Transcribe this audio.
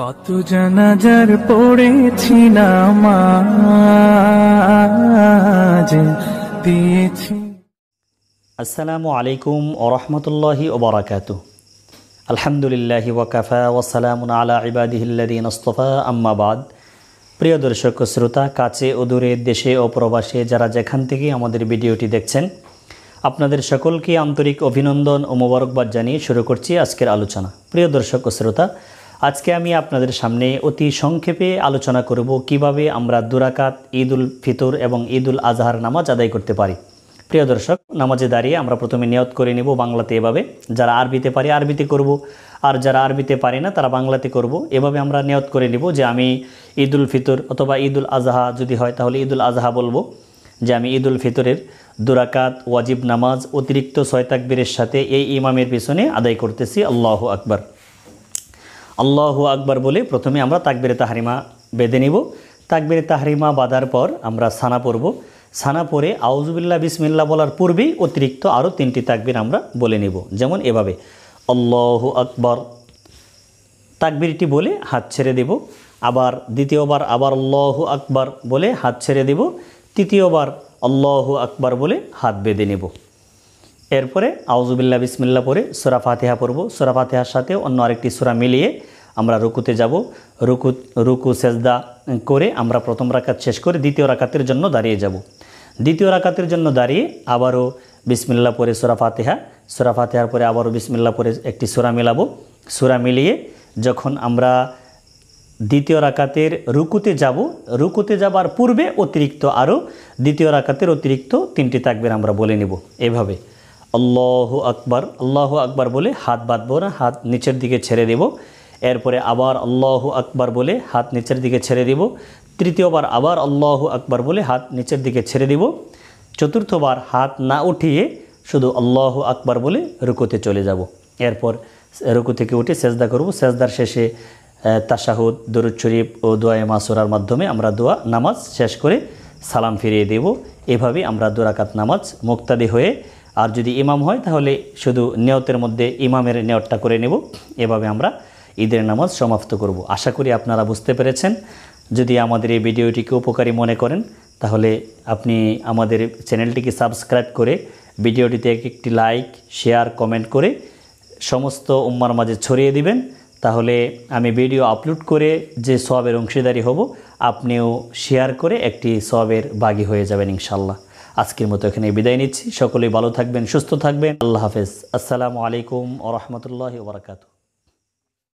কত জানাজার পড়েছি আসসালামু আলাইকুম ওরহমতুল্লাহি ওবরাকাত আলহামদুলিল্লাহি ওয়াকাফা ওয়াসালামুন আলা ইবাদিহিল্লাদিন আস্তফা আম্মাবাদ প্রিয় দর্শক শ্রোতা, কাছে ও দূরে দেশে ও প্রবাসে যারা যেখান থেকে আমাদের ভিডিওটি দেখছেন, আপনাদের সকলকে আন্তরিক অভিনন্দন ও মোবারকবাদ জানিয়ে শুরু করছি আজকের আলোচনা। প্রিয় দর্শক শ্রোতা আজকে আমি আপনাদের সামনে অতি সংক্ষেপে আলোচনা করব কীভাবে আমরা দুরাকাত ঈদ উল ফিতর এবং ঈদ উল আজহার নামাজ আদায় করতে পারি। প্রিয় দর্শক, নামাজে দাঁড়িয়ে আমরা প্রথমে নিয়ত করে নেব বাংলাতে এভাবে, যারা আরবিতে পারে আরবিতে করব, আর যারা আরবিতে পারে না তারা বাংলাতে করব। এভাবে আমরা নিয়ত করে নেব যে আমি ঈদ উল ফিতর অথবা ঈদ উল আজহা যদি হয় তাহলে ঈদ উল আজহা বলব, যে আমি ঈদ উল ফিতরের দুরাকাত, ওয়াজিব নামাজ, অতিরিক্ত ছয় তাকবীরের সাথে এই ইমামের পিছনে আদায় করতেছি। আল্লাহ আকবার। আল্লাহু আকবার বলে প্রথমে আমরা তাকবিরে তাহারিমা বেঁধে নিব। তাকবিরে তাহারিমা বাঁধার পর আমরা সানা পড়ব। সানা পরে আউজুবিল্লাহ বিসমিল্লা বলার পূর্বেই অতিরিক্ত আরও তিনটি তাকবির আমরা বলে নিব। যেমন এভাবে, আল্লাহু আকবর। তাকবিরটি বলে হাত ছেড়ে দেব। আবার দ্বিতীয়বার আবার আল্লাহু আকবার বলে হাত ছেড়ে দেব। তৃতীয়বার আল্লাহু আকবার বলে হাত বেঁধে নেব। এরপরে আউজুবিল্লা বিসমিল্লা পরে সুরা ফাতেহা পড়ব। সুরা ফাতেহার সাথে অন্য আরেকটি সুরা মিলিয়ে আমরা রুকুতে যাব। রুকু রুকু, সেজদা করে আমরা প্রথম রাকাত শেষ করে দ্বিতীয় রাকাতের জন্য দাঁড়িয়ে যাব। দ্বিতীয় রাকাতের জন্য দাঁড়িয়ে আবারও বিসমিল্লা পরে সুরা ফাতেহা। সুরা ফাতেহার পরে আবারও বিসমিল্লা পরে একটি সুরা মিলাবো। সুরা মিলিয়ে যখন আমরা দ্বিতীয় রাকাতের রুকুতে যাব, রুকুতে যাবার পূর্বে অতিরিক্ত আরও দ্বিতীয় রাকাতের অতিরিক্ত তিনটি তাকবের আমরা বলে নেব। এভাবে। আল্লাহ আকবার আল্লাহ আকবার বলে হাত বাঁধবো না, হাত নিচের দিকে ছেড়ে দেব। এরপরে আবার আল্লাহ আকবার বলে হাত নিচের দিকে ছেড়ে দেব। তৃতীয়বার আবার আল্লাহ আকবার বলে হাত নিচের দিকে ছেড়ে দেব। চতুর্থবার হাত না উঠিয়ে শুধু আল্লাহ আকবার বলে রুকুতে চলে যাব। এরপর রুকু থেকে উঠে সেজদা করব। সেজদার শেষে তাশাহুদ, দরুদ শরীফ ও দোয়া মাসুরার মাধ্যমে আমরা দোয়া, নামাজ শেষ করে সালাম ফিরিয়ে দেব। এভাবে আমরা দুরাকাত নামাজ মুক্তাদি হয়ে আর যদি ইমাম হয়, তাহলে শুধু নিয়তের মধ্যে ইমামের নিয়তটা করে নেব। এভাবে আমরা ঈদের নামাজ সমাপ্ত করব। আশা করি আপনারা বুঝতে পেরেছেন। যদি আমাদের এই ভিডিওটিকে উপকারী মনে করেন, তাহলে আপনি আমাদের চ্যানেলটিকে সাবস্ক্রাইব করে ভিডিওটিতে একটি লাইক, শেয়ার, কমেন্ট করে সমস্ত উম্মার মাঝে ছড়িয়ে দিবেন। তাহলে আমি ভিডিও আপলোড করে যে সবের অংশীদারি হব, আপনিও শেয়ার করে একটি সবের বাগি হয়ে যাবেন ইনশাল্লাহ আজকের মতো এখানে বিদায় নিচ্ছি। সকলেই ভালো থাকবেন, সুস্থ থাকবেন। আল্লাহ হাফেজ। আসসালামু আলাইকুম ও রহমতুল্লাহ